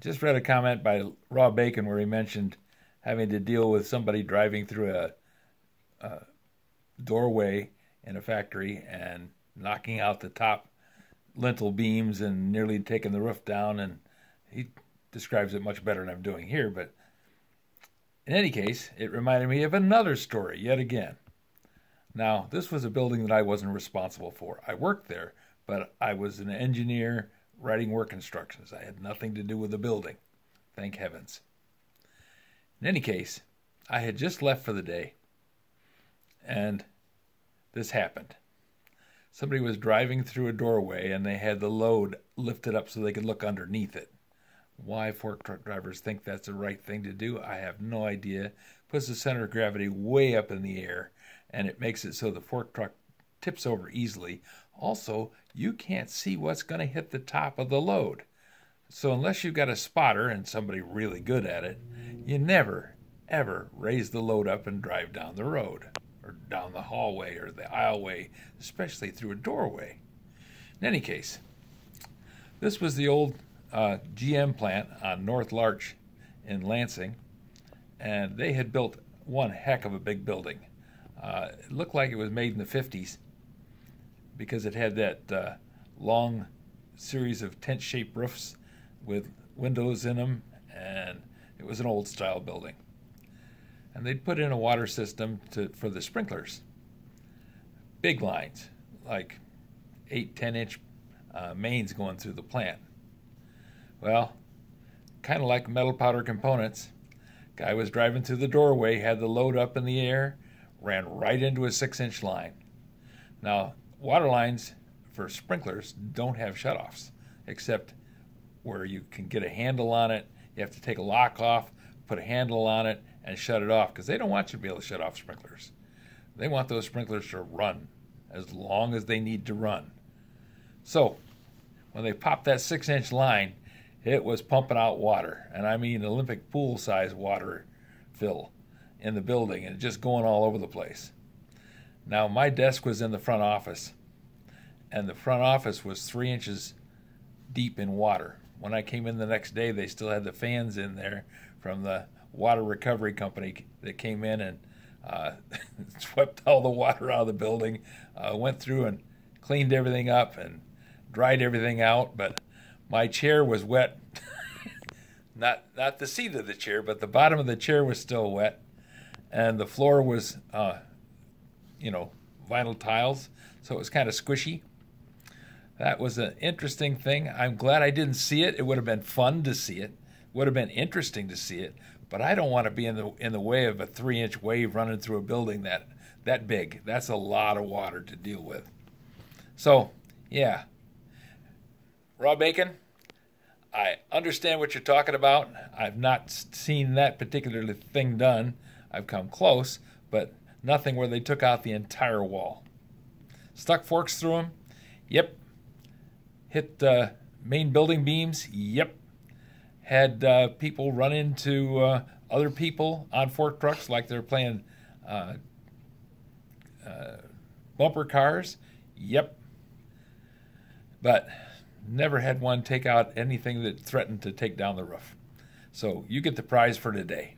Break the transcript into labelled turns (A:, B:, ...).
A: just read a comment by Raw Bacon where he mentioned having to deal with somebody driving through a, a doorway in a factory and knocking out the top lintel beams and nearly taking the roof down. And he describes it much better than I'm doing here. But in any case, it reminded me of another story yet again. Now, this was a building that I wasn't responsible for. I worked there, but I was an engineer writing work instructions. I had nothing to do with the building. Thank heavens. In any case, I had just left for the day, and this happened. Somebody was driving through a doorway and they had the load lifted up so they could look underneath it. Why fork truck drivers think that's the right thing to do, I have no idea. Puts the center of gravity way up in the air and it makes it so the fork truck tips over easily. Also, you can't see what's going to hit the top of the load. So, unless you've got a spotter and somebody really good at it, you never, ever raise the load up and drive down the road or down the hallway or the aisleway, especially through a doorway. In any case, this was the old uh, GM plant on North Larch in Lansing, and they had built one heck of a big building. Uh, it looked like it was made in the 50s because it had that uh, long series of tent shaped roofs with windows in them, and it was an old style building. And they'd put in a water system to, for the sprinklers. Big lines, like eight, 10 inch uh, mains going through the plant. Well, kind of like metal powder components. Guy was driving through the doorway, had the load up in the air, ran right into a six inch line. Now, water lines for sprinklers don't have shutoffs, except where you can get a handle on it. You have to take a lock off, put a handle on it, and shut it off because they don't want you to be able to shut off sprinklers. They want those sprinklers to run as long as they need to run. So, when they popped that six inch line, it was pumping out water, and I mean Olympic pool size water fill in the building and just going all over the place. Now, my desk was in the front office, and the front office was three inches deep in water. When I came in the next day, they still had the fans in there from the water recovery company that came in and uh, swept all the water out of the building, uh, went through and cleaned everything up and dried everything out. But my chair was wet. not not the seat of the chair, but the bottom of the chair was still wet, and the floor was, uh, you know, vinyl tiles, so it was kind of squishy. That was an interesting thing. I'm glad I didn't see it. It would have been fun to see it. Would have been interesting to see it, but I don't want to be in the in the way of a three inch wave running through a building that that big. That's a lot of water to deal with. So, yeah. Raw Bacon, I understand what you're talking about. I've not seen that particular thing done. I've come close, but nothing where they took out the entire wall. Stuck forks through them? Yep. Hit uh, main building beams? Yep had uh, people run into uh, other people on fork trucks like they're playing uh, uh, bumper cars. Yep. But never had one take out anything that threatened to take down the roof. So you get the prize for today.